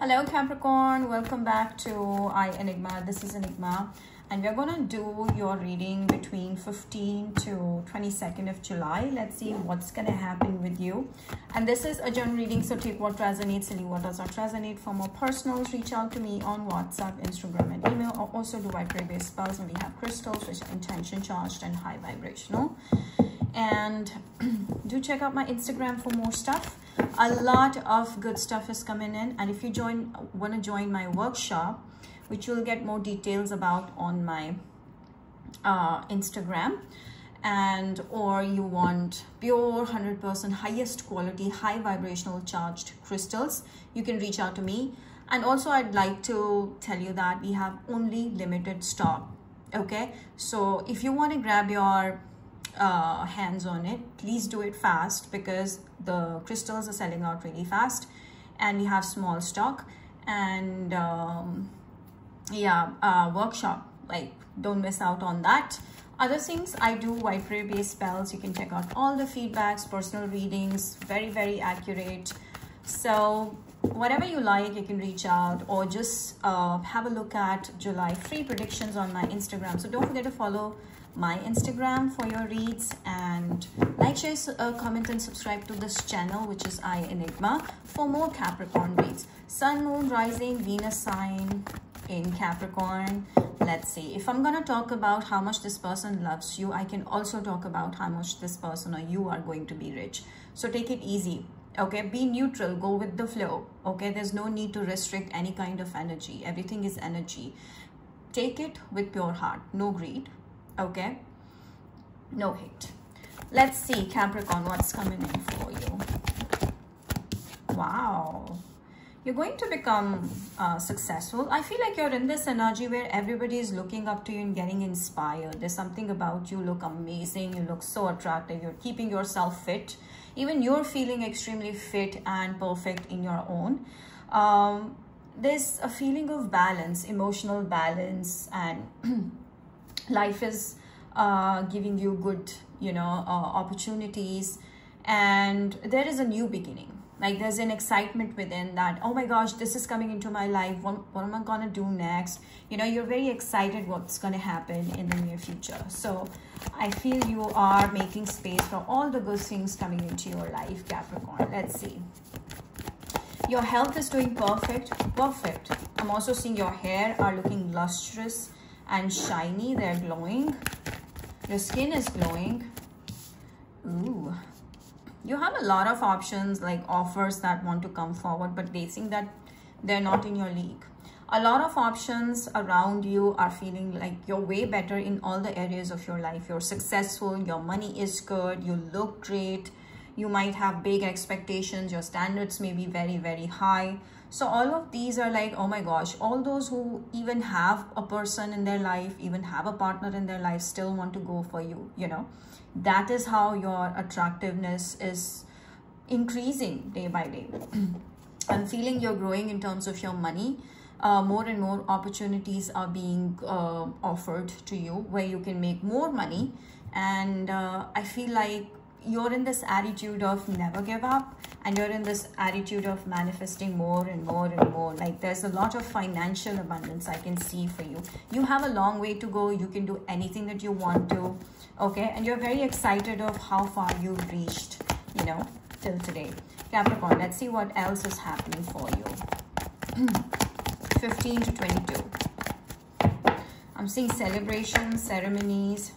Hello Capricorn, welcome back to I Enigma. This is Enigma and we're gonna do your reading between 15 to 22nd of July. Let's see what's gonna happen with you. And this is a general reading, so take what resonates and what does not resonate. For more personals, reach out to me on WhatsApp, Instagram, and email. Or also do vibrate-based spells, and we have crystals which are intention charged and high vibrational. And do check out my Instagram for more stuff. A lot of good stuff is coming in, and if you join, want to join my workshop which you'll get more details about on my uh, Instagram. And or you want pure 100% highest quality high vibrational charged crystals you can reach out to me. And also I'd like to tell you that we have only limited stock okay? So if you want to grab your uh, hands on it. Please do it fast because the crystals are selling out really fast and we have small stock. And um, yeah uh, workshop like don't miss out on that. Other things i do white prayer based spells. You can check out all the feedbacks personal readings very very accurate. So whatever you like you can reach out or just uh, have a look at july free predictions on my instagram. So don't forget to follow my instagram for your reads and like share uh, comment and subscribe to this channel which is i enigma for more capricorn reads sun moon rising venus sign in Capricorn. Let's see. If I'm going to talk about how much this person loves you, I can also talk about how much this person or you are going to be rich. So take it easy. Okay, be neutral, go with the flow. Okay, there's no need to restrict any kind of energy. Everything is energy. Take it with pure heart, no greed. Okay, no hate. Let's see, Capricorn, what's coming in for you. Wow you're going to become uh, successful. I feel like you're in this energy where everybody is looking up to you and getting inspired. There's something about you look amazing. You look so attractive. You're keeping yourself fit. Even you're feeling extremely fit and perfect in your own. Um, there's a feeling of balance, emotional balance, and life is uh, giving you good, you know, uh, opportunities. And there is a new beginning. Like there's an excitement within that oh my gosh this is coming into my life. What, what am i gonna do next? You know you're very excited what's gonna happen in the near future. So i feel you are making space for all the good things coming into your life capricorn. Let's see. Your health is doing perfect. Perfect. I'm also seeing your hair are looking lustrous and shiny they're glowing. Your skin is glowing. Ooh. You have a lot of options like offers that want to come forward but they think that they're not in your league. A lot of options around you are feeling like you're way better in all the areas of your life. You're successful your money is good you look great. You might have big expectations your standards may be very very high so all of these are like oh my gosh all those who even have a person in their life even have a partner in their life still want to go for you you know? That is how your attractiveness is increasing day by day. I'm feeling you're growing in terms of your money. Uh, more and more opportunities are being uh, offered to you where you can make more money. And uh, i feel like you're in this attitude of never give up and you're in this attitude of manifesting more and more and more. Like there's a lot of financial abundance i can see for you. You have a long way to go. You can do anything that you want to okay? And you're very excited of how far you've reached you know till today. Capricorn let's see what else is happening for you. 15 to 22 i'm seeing celebrations ceremonies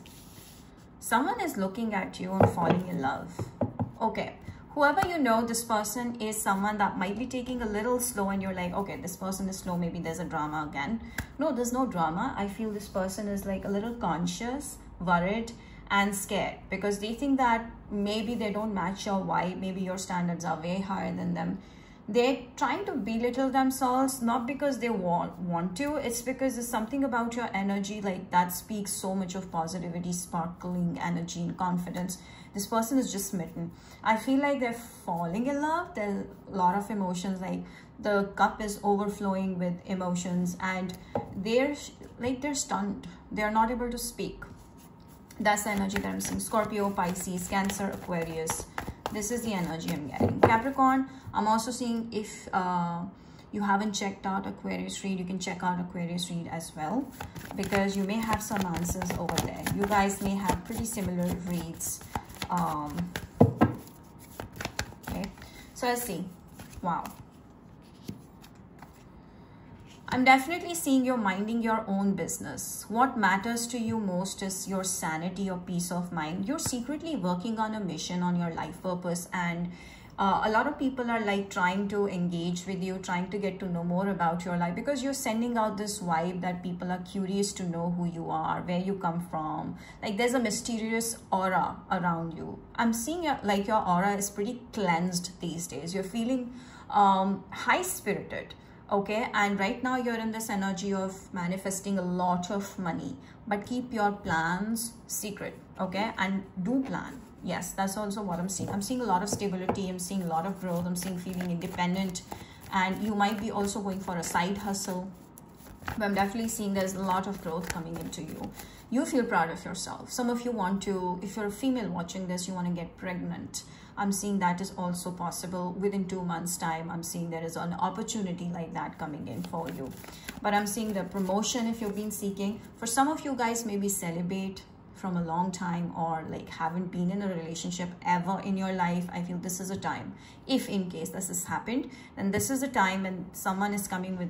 someone is looking at you and falling in love. Okay whoever you know this person is someone that might be taking a little slow and you're like okay this person is slow maybe there's a drama again. No there's no drama. I feel this person is like a little conscious worried and scared because they think that maybe they don't match your vibe maybe your standards are way higher than them they're trying to belittle themselves not because they want want to it's because there's something about your energy like that speaks so much of positivity sparkling energy and confidence. This person is just smitten. I feel like they're falling in love. There's a lot of emotions like the cup is overflowing with emotions and they're like they're stunned. They're not able to speak. That's the energy that i'm seeing. Scorpio pisces cancer aquarius this is the energy i'm getting capricorn i'm also seeing if uh, you haven't checked out Aquarius read, you can check out Aquarius read as well because you may have some answers over there. You guys may have pretty similar reads. Um, okay, so let's see. Wow. I'm definitely seeing you're minding your own business. What matters to you most is your sanity or peace of mind. You're secretly working on a mission on your life purpose and uh, a lot of people are like trying to engage with you trying to get to know more about your life because you're sending out this vibe that people are curious to know who you are where you come from like there's a mysterious aura around you i'm seeing your, like your aura is pretty cleansed these days you're feeling um, high spirited okay and right now you're in this energy of manifesting a lot of money but keep your plans secret okay? And do plan. Yes that's also what i'm seeing. I'm seeing a lot of stability i'm seeing a lot of growth i'm seeing feeling independent and you might be also going for a side hustle but i'm definitely seeing there's a lot of growth coming into you you feel proud of yourself some of you want to if you're a female watching this you want to get pregnant I'm seeing that is also possible within two months time. I'm seeing there is an opportunity like that coming in for you. But I'm seeing the promotion if you've been seeking. For some of you guys, maybe celibate from a long time or like haven't been in a relationship ever in your life i feel this is a time if in case this has happened then this is a time when someone is coming with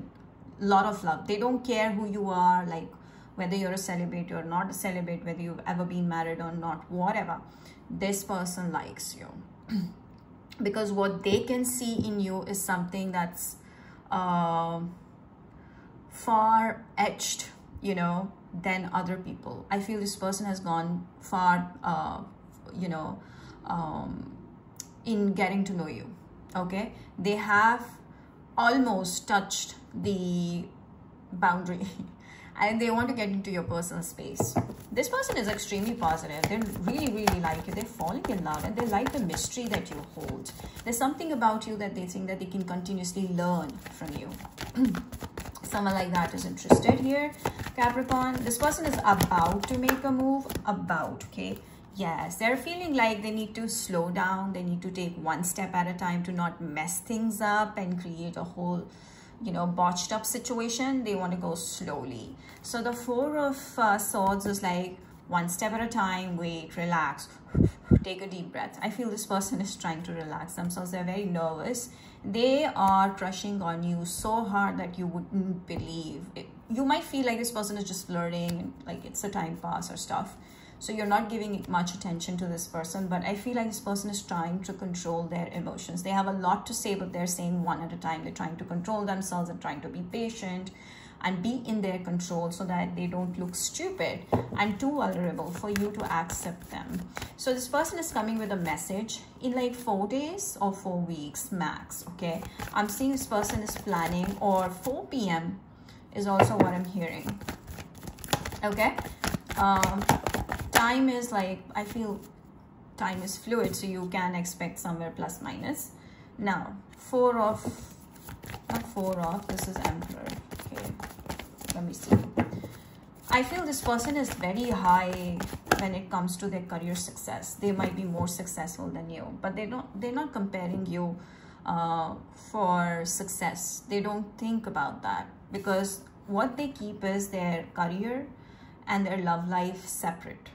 a lot of love they don't care who you are like whether you're a celibate or not a celibate whether you've ever been married or not whatever this person likes you. Because what they can see in you is something that's uh, far etched you know than other people. I feel this person has gone far uh, you know um, in getting to know you okay? They have almost touched the boundary and they want to get into your personal space. This person is extremely positive. They really, really like you. They're falling in love and they like the mystery that you hold. There's something about you that they think that they can continuously learn from you. Someone like that is interested here, Capricorn. This person is about to make a move. About, okay? Yes, they're feeling like they need to slow down. They need to take one step at a time to not mess things up and create a whole you know botched up situation they want to go slowly. So the four of uh, swords is like one step at a time wait relax take a deep breath. I feel this person is trying to relax themselves. They're very nervous. They are crushing on you so hard that you wouldn't believe it. you might feel like this person is just flirting like it's a time pass or stuff so you're not giving much attention to this person but i feel like this person is trying to control their emotions. They have a lot to say but they're saying one at a time. They're trying to control themselves. And trying to be patient and be in their control so that they don't look stupid and too vulnerable for you to accept them. So this person is coming with a message in like four days or four weeks max okay? I'm seeing this person is planning or 4 p.m is also what i'm hearing okay? Um time is like i feel time is fluid so you can expect somewhere plus minus. Now four of not four of this is emperor okay let me see. I feel this person is very high when it comes to their career success. They might be more successful than you but they don't they're not comparing you uh, for success. They don't think about that because what they keep is their career and their love life separate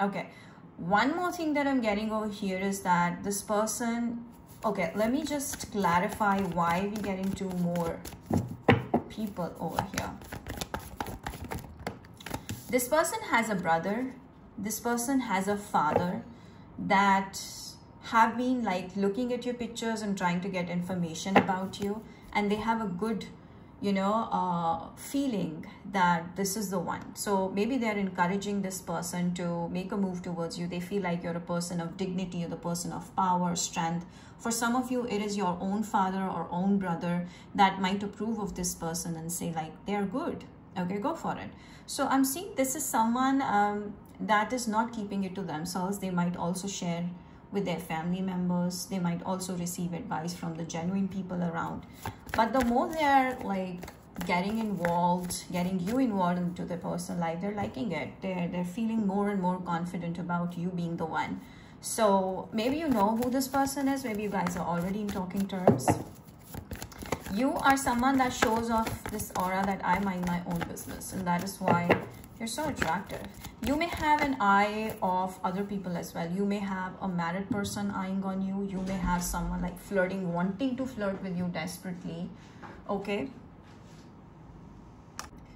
okay. One more thing that i'm getting over here is that this person okay let me just clarify why we get into more people over here. This person has a brother. This person has a father that have been like looking at your pictures and trying to get information about you and they have a good you know uh, feeling that this is the one. So maybe they're encouraging this person to make a move towards you. They feel like you're a person of dignity you're the person of power strength. For some of you it is your own father or own brother that might approve of this person and say like they're good. Okay go for it. So i'm seeing this is someone um, that is not keeping it to themselves. They might also share with their family members. They might also receive advice from the genuine people around. But the more they're like getting involved getting you involved into their personal life they're liking it. They're they're feeling more and more confident about you being the one. So maybe you know who this person is. Maybe you guys are already in talking terms. You are someone that shows off this aura that I mind my own business. And that is why you're so attractive. You may have an eye of other people as well. You may have a married person eyeing on you. You may have someone like flirting, wanting to flirt with you desperately. Okay.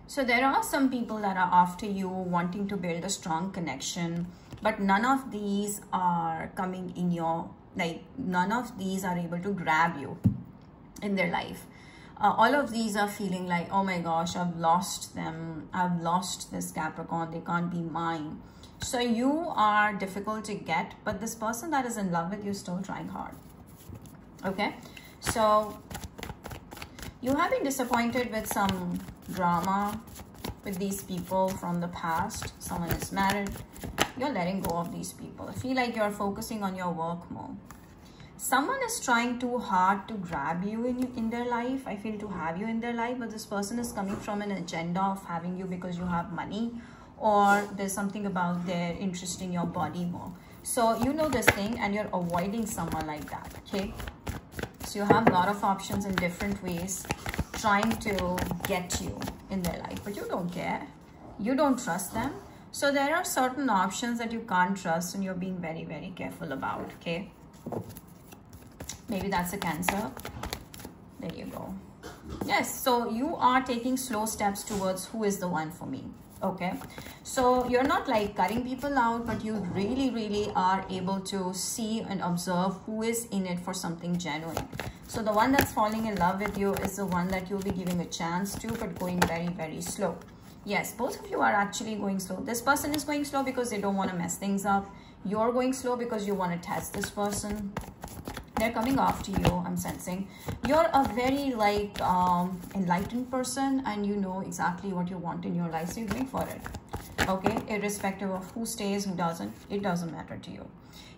So there are some people that are after you wanting to build a strong connection, but none of these are coming in your, like none of these are able to grab you in their life. Uh, all of these are feeling like, oh my gosh, I've lost them. I've lost this Capricorn. They can't be mine. So you are difficult to get, but this person that is in love with you is still trying hard. Okay. So you have been disappointed with some drama with these people from the past. Someone is married. You're letting go of these people. I feel like you're focusing on your work more someone is trying too hard to grab you in, in their life. I feel to have you in their life but this person is coming from an agenda of having you because you have money or there's something about their interest in your body more. So you know this thing and you're avoiding someone like that okay? So you have a lot of options in different ways trying to get you in their life but you don't care. You don't trust them. So there are certain options that you can't trust and you're being very very careful about okay maybe that's a cancer. There you go. Yes so you are taking slow steps towards who is the one for me okay? So you're not like cutting people out but you really really are able to see and observe who is in it for something genuine. So the one that's falling in love with you is the one that you'll be giving a chance to but going very very slow. Yes both of you are actually going slow. This person is going slow because they don't want to mess things up. You're going slow because you want to test this person they're coming after you i'm sensing. You're a very like um enlightened person and you know exactly what you want in your life so you're going for it. Okay? Irrespective of who stays who doesn't it doesn't matter to you.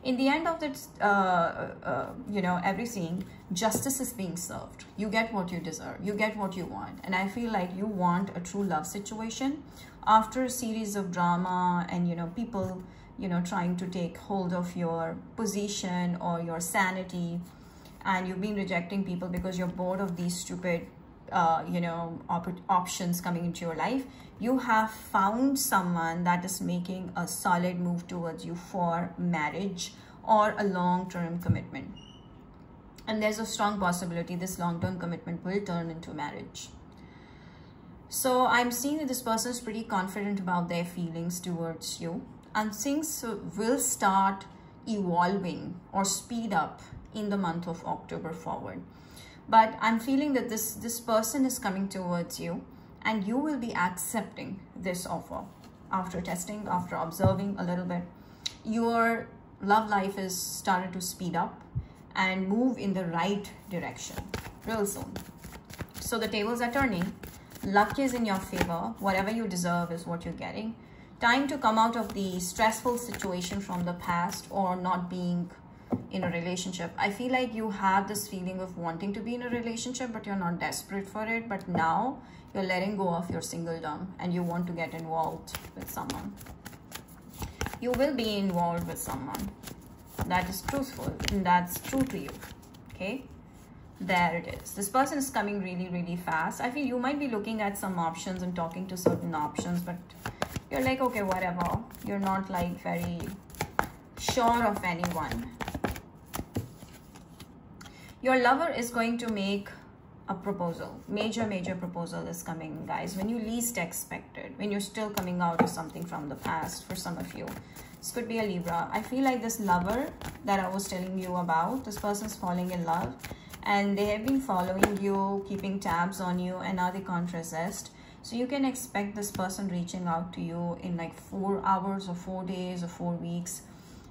In the end of this uh, uh, you know everything justice is being served. You get what you deserve. You get what you want. And i feel like you want a true love situation. After a series of drama and you know people you know trying to take hold of your position or your sanity and you've been rejecting people because you're bored of these stupid uh, you know op options coming into your life you have found someone that is making a solid move towards you for marriage or a long-term commitment. And there's a strong possibility this long-term commitment will turn into marriage. So i'm seeing that this person is pretty confident about their feelings towards you and things will start evolving or speed up in the month of October forward. But I'm feeling that this, this person is coming towards you and you will be accepting this offer after testing, after observing a little bit. Your love life is started to speed up and move in the right direction real soon. So the tables are turning. Luck is in your favor. Whatever you deserve is what you're getting time to come out of the stressful situation from the past or not being in a relationship. I feel like you have this feeling of wanting to be in a relationship but you're not desperate for it. But now you're letting go of your singledom and you want to get involved with someone. You will be involved with someone. That is truthful and that's true to you. Okay? There it is. This person is coming really really fast. I feel you might be looking at some options and talking to certain options but you're like okay whatever. You're not like very sure of anyone. Your lover is going to make a proposal. Major major proposal is coming guys. When you least expect it. When you're still coming out of something from the past for some of you. This could be a libra. I feel like this lover that i was telling you about this person's falling in love and they have been following you keeping tabs on you and now they can't resist so you can expect this person reaching out to you in like four hours or four days or four weeks.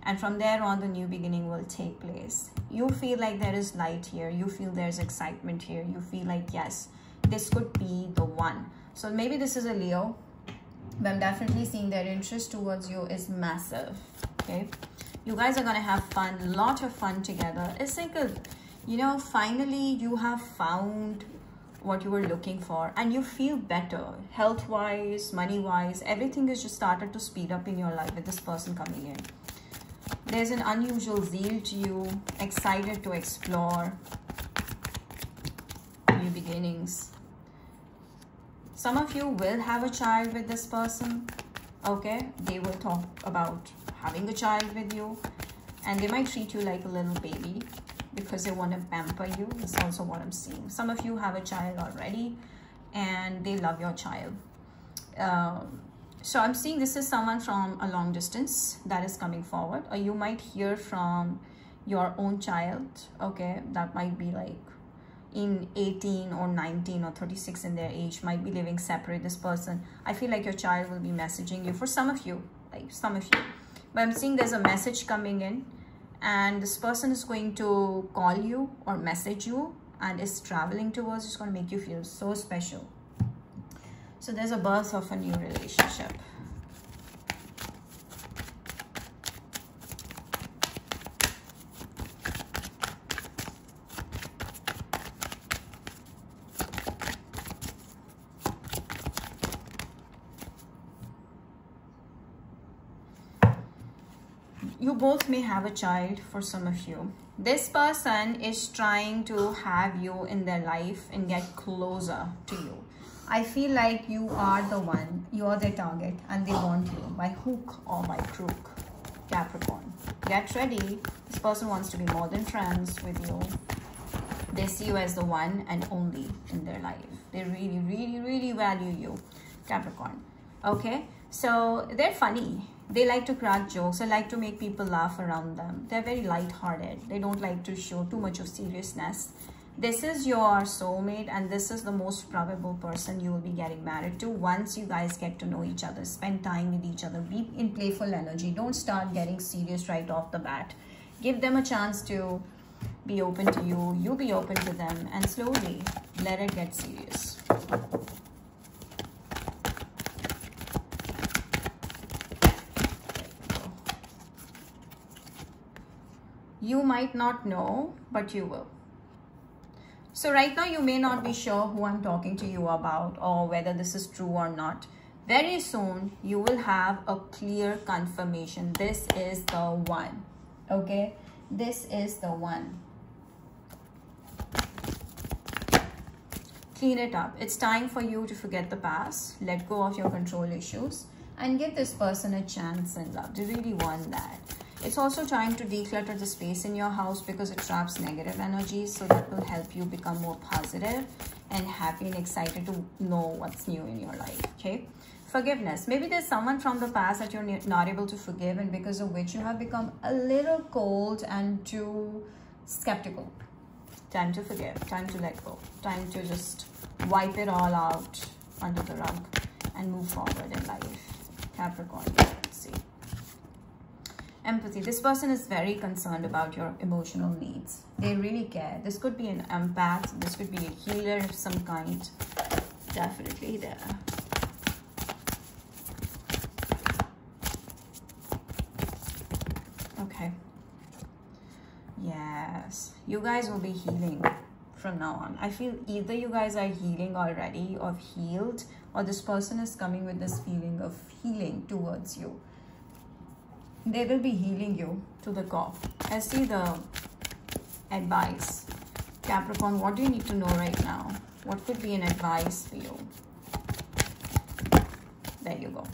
And from there on the new beginning will take place. You feel like there is light here. You feel there's excitement here. You feel like yes this could be the one. So maybe this is a leo. But i'm definitely seeing their interest towards you is massive. Okay? You guys are gonna have fun lot of fun together. It's like a you know finally you have found what you were looking for and you feel better health wise money wise everything is just started to speed up in your life with this person coming in. There's an unusual zeal to you excited to explore new beginnings. Some of you will have a child with this person. Okay, they will talk about having a child with you and they might treat you like a little baby because they want to pamper you. That's also what I'm seeing. Some of you have a child already and they love your child. Um, so I'm seeing this is someone from a long distance that is coming forward or you might hear from your own child. Okay, that might be like in 18 or 19 or 36 in their age might be living separate this person i feel like your child will be messaging you for some of you like some of you but i'm seeing there's a message coming in and this person is going to call you or message you and is traveling towards it's going to make you feel so special. So there's a birth of a new relationship have a child for some of you. This person is trying to have you in their life and get closer to you. I feel like you are the one, you are their target and they want you by hook or by crook. Capricorn, get ready. This person wants to be more than friends with you. They see you as the one and only in their life. They really, really, really value you. Capricorn. Okay, so they're funny they like to crack jokes. They like to make people laugh around them. They're very light-hearted. They don't like to show too much of seriousness. This is your soulmate and this is the most probable person you will be getting married to once you guys get to know each other. Spend time with each other. Be in playful energy. Don't start getting serious right off the bat. Give them a chance to be open to you. You be open to them and slowly let it get serious. You might not know, but you will. So right now you may not be sure who I'm talking to you about or whether this is true or not. Very soon you will have a clear confirmation. This is the one. Okay. This is the one. Clean it up. It's time for you to forget the past. Let go of your control issues and give this person a chance in love. Do you really want that? It's also time to declutter the space in your house because it traps negative energies. So that will help you become more positive and happy and excited to know what's new in your life. Okay. Forgiveness. Maybe there's someone from the past that you're not able to forgive and because of which you have become a little cold and too skeptical. Time to forgive. Time to let go. Time to just wipe it all out under the rug and move forward in life. Capricorn. Let's see empathy. This person is very concerned about your emotional needs. They really care. This could be an empath this could be a healer of some kind. Definitely there. Okay. Yes. You guys will be healing from now on. I feel either you guys are healing already or healed or this person is coming with this feeling of healing towards you they will be healing you to the core. I see the advice. Capricorn, what do you need to know right now? What could be an advice for you? There you go.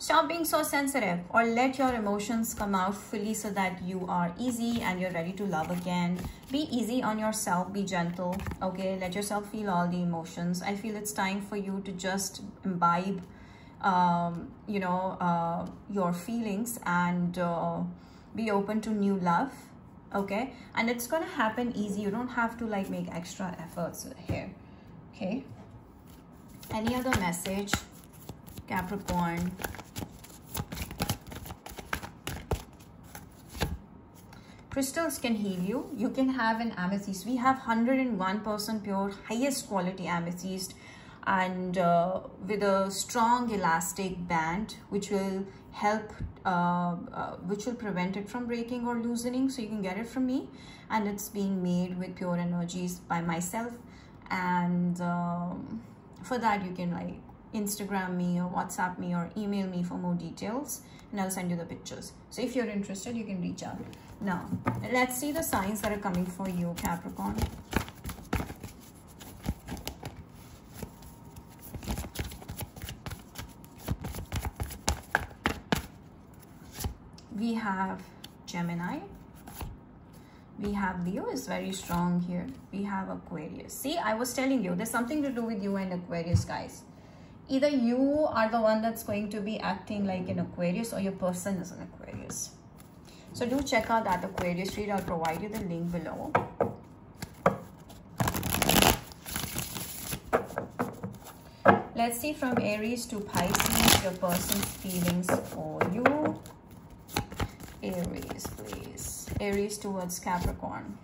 Stop being so sensitive or let your emotions come out fully so that you are easy and you're ready to love again. Be easy on yourself. Be gentle. Okay, let yourself feel all the emotions. I feel it's time for you to just imbibe um, you know, uh, your feelings and uh, be open to new love. Okay. And it's going to happen easy. You don't have to like make extra efforts here. Okay. Any other message? Capricorn. crystals can heal you you can have an amethyst we have 101% pure highest quality amethyst and uh, with a strong elastic band which will help uh, uh, which will prevent it from breaking or loosening so you can get it from me. And it's being made with pure energies by myself. And um, for that you can like instagram me or whatsapp me or email me for more details and i'll send you the pictures. So if you're interested you can reach out. Now let's see the signs that are coming for you capricorn we have Gemini we have Leo is very strong here. We have Aquarius. See, I was telling you, there's something to do with you and Aquarius, guys. Either you are the one that's going to be acting like an Aquarius or your person is an Aquarius. So do check out that Aquarius read. I'll provide you the link below. Let's see from Aries to Pisces, your person's feelings for you. Aries, please. Aries towards Capricorn.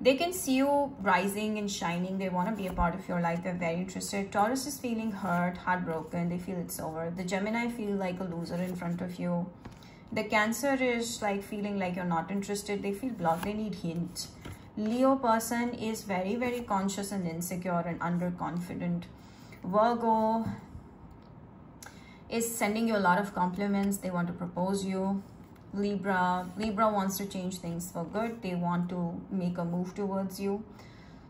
They can see you rising and shining. They want to be a part of your life. They're very interested. Taurus is feeling hurt, heartbroken. They feel it's over. The Gemini feel like a loser in front of you. The Cancer is like feeling like you're not interested. They feel blocked. They need hint. Leo person is very, very conscious and insecure and underconfident. Virgo is sending you a lot of compliments. They want to propose you. Libra. Libra wants to change things for good. They want to make a move towards you.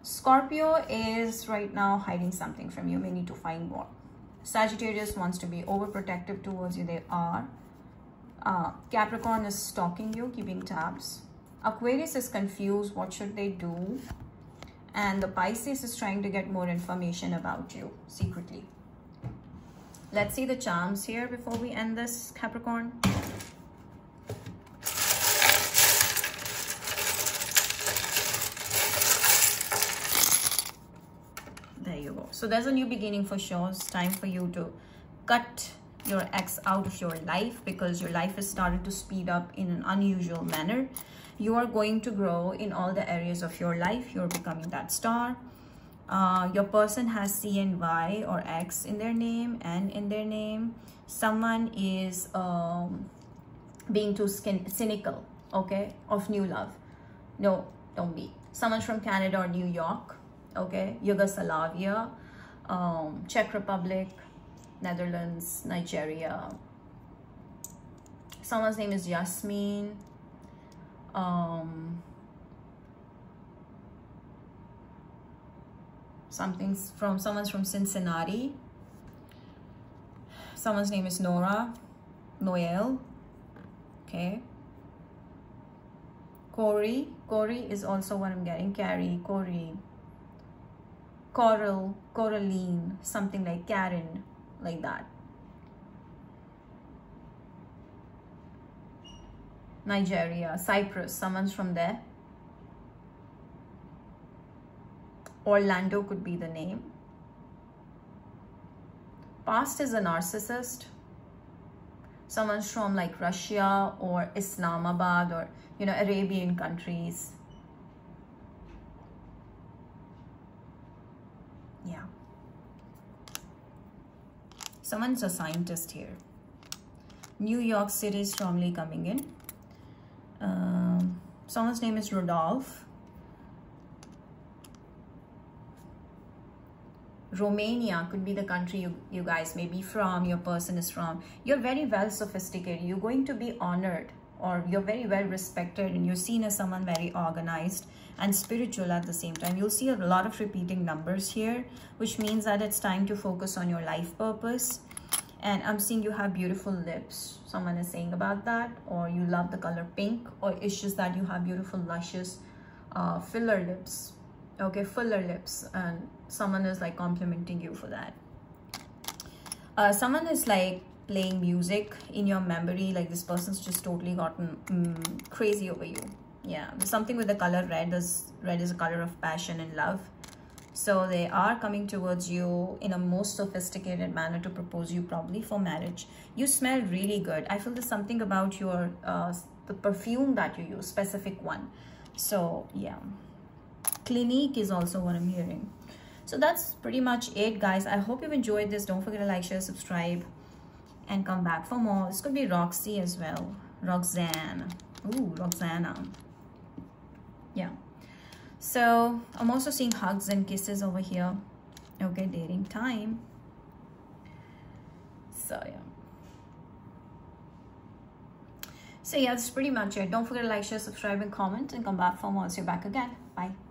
Scorpio is right now hiding something from you. May need to find more. Sagittarius wants to be overprotective towards you. They are. Uh, Capricorn is stalking you, keeping tabs. Aquarius is confused. What should they do? And the Pisces is trying to get more information about you secretly. Let's see the charms here before we end this, Capricorn. So there's a new beginning for sure. It's time for you to cut your ex out of your life because your life is starting to speed up in an unusual manner. You are going to grow in all the areas of your life. You're becoming that star. Uh, your person has C and Y or X in their name and in their name. Someone is um, being too skin cynical okay of new love. No don't be. Someone from Canada or New York okay? Yugoslavia um, Czech Republic, Netherlands, Nigeria. Someone's name is Yasmin. Um, something's from someone's from Cincinnati. Someone's name is Nora, Noel. Okay. Corey. Corey is also what I'm getting. Carrie, Corey. Coral, Coraline, something like Karen, like that. Nigeria, Cyprus, someone's from there. Orlando could be the name. Past is a narcissist. Someone's from like Russia or Islamabad or, you know, Arabian countries. Someone's a scientist here New York City is strongly coming in um, someone's name is Rodolph Romania could be the country you, you guys may be from, your person is from. You're very well sophisticated. You're going to be honored or you're very well respected and you're seen as someone very organized and spiritual at the same time. You'll see a lot of repeating numbers here, which means that it's time to focus on your life purpose. And I'm seeing you have beautiful lips. Someone is saying about that. Or you love the color pink. Or it's just that you have beautiful, luscious uh, filler lips. Okay, fuller lips. And someone is like complimenting you for that. Uh, someone is like playing music in your memory. Like this person's just totally gotten mm, crazy over you. Yeah something with the color red is red is a color of passion and love. So they are coming towards you in a most sophisticated manner to propose you probably for marriage. You smell really good. I feel there's something about your uh, the perfume that you use specific one. So yeah. Clinique is also what i'm hearing. So that's pretty much it guys. I hope you've enjoyed this. Don't forget to like share subscribe and come back for more. This could be roxy as well. Roxanne. Ooh, roxana yeah. So i'm also seeing hugs and kisses over here. Okay dating time. So yeah. So yeah that's pretty much it. Don't forget to like share subscribe and comment and come back for more. See you back again. Bye